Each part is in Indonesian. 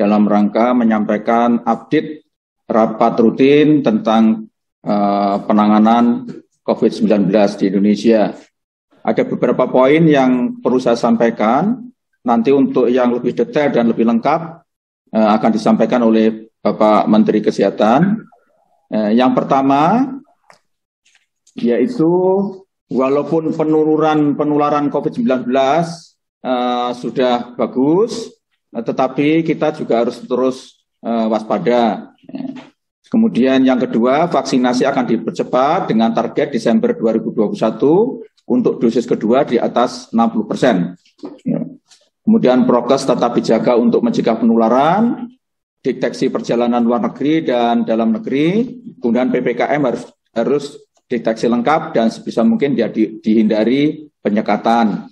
dalam rangka menyampaikan update rapat rutin tentang uh, penanganan COVID-19 di Indonesia. Ada beberapa poin yang perlu saya sampaikan. Nanti untuk yang lebih detail dan lebih lengkap uh, akan disampaikan oleh Bapak Menteri Kesehatan. Uh, yang pertama yaitu walaupun penurunan penularan COVID-19 uh, sudah bagus, tetapi kita juga harus terus uh, waspada. Kemudian yang kedua, vaksinasi akan dipercepat dengan target Desember 2021 untuk dosis kedua di atas 60 persen. Ya. Kemudian prokes tetap dijaga untuk mencegah penularan, deteksi perjalanan luar negeri dan dalam negeri, kemudian PPKM harus harus deteksi lengkap dan sebisa mungkin dihindari penyekatan.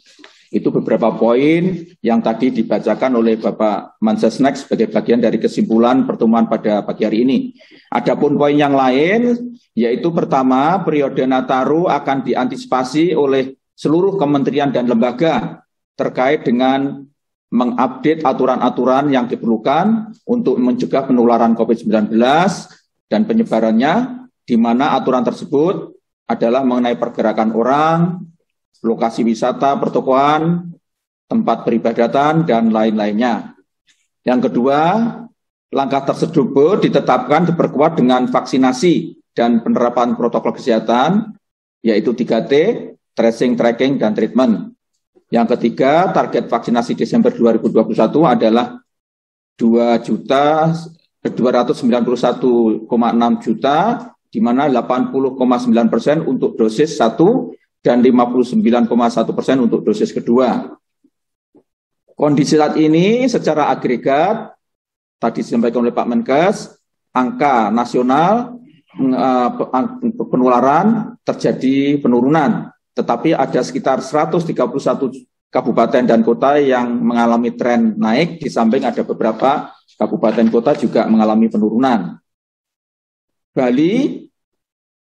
Itu beberapa poin yang tadi dibacakan oleh Bapak Mansesnek sebagai bagian dari kesimpulan pertemuan pada pagi hari ini. Adapun poin yang lain, yaitu pertama, periode Nataru akan diantisipasi oleh seluruh kementerian dan lembaga terkait dengan mengupdate aturan-aturan yang diperlukan untuk mencegah penularan COVID-19 dan penyebarannya, di mana aturan tersebut adalah mengenai pergerakan orang, lokasi wisata, pertokoan, tempat peribadatan, dan lain-lainnya. Yang kedua, langkah tersebut ditetapkan diperkuat dengan vaksinasi dan penerapan protokol kesehatan, yaitu 3T, tracing, tracking, dan treatment. Yang ketiga, target vaksinasi Desember 2021 adalah 2 juta 291,6 juta, di mana 80,9 persen untuk dosis satu dan 59,1 persen untuk dosis kedua. Kondisi saat ini secara agregat, tadi disampaikan oleh Pak Menkes, angka nasional eh, penularan terjadi penurunan, tetapi ada sekitar 131 kabupaten dan kota yang mengalami tren naik, di samping ada beberapa kabupaten kota juga mengalami penurunan. Bali,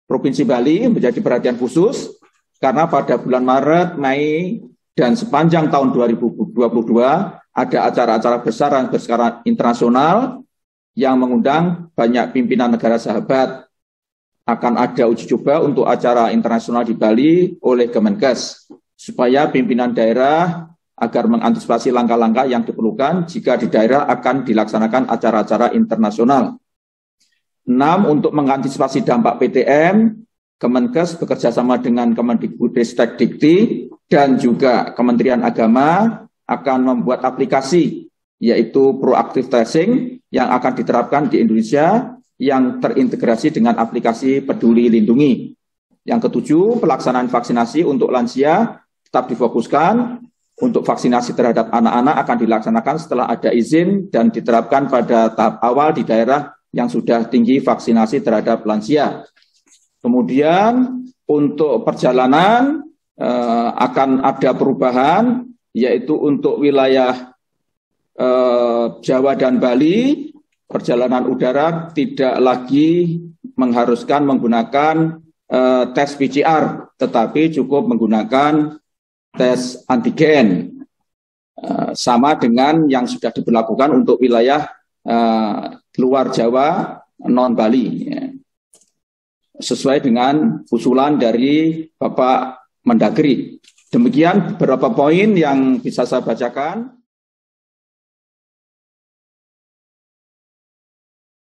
Provinsi Bali menjadi perhatian khusus karena pada bulan Maret, Mei, dan sepanjang tahun 2022 ada acara-acara besar yang berskala internasional yang mengundang banyak pimpinan negara sahabat. Akan ada uji coba untuk acara internasional di Bali oleh Kemenkes, supaya pimpinan daerah agar mengantisipasi langkah-langkah yang diperlukan jika di daerah akan dilaksanakan acara-acara internasional. Enam, untuk mengantisipasi dampak PTM, Kemenkes bekerja sama dengan Kemendikbudristek Dikti dan juga Kementerian Agama akan membuat aplikasi yaitu proaktif tracing yang akan diterapkan di Indonesia yang terintegrasi dengan aplikasi Peduli Lindungi. Yang ketujuh, pelaksanaan vaksinasi untuk lansia tetap difokuskan. Untuk vaksinasi terhadap anak-anak akan dilaksanakan setelah ada izin dan diterapkan pada tahap awal di daerah yang sudah tinggi vaksinasi terhadap lansia. Kemudian untuk perjalanan eh, akan ada perubahan yaitu untuk wilayah eh, Jawa dan Bali perjalanan udara tidak lagi mengharuskan menggunakan eh, tes PCR tetapi cukup menggunakan tes antigen eh, sama dengan yang sudah diberlakukan untuk wilayah eh, luar Jawa non Bali. Ya sesuai dengan usulan dari Bapak Mendagri. Demikian beberapa poin yang bisa saya bacakan.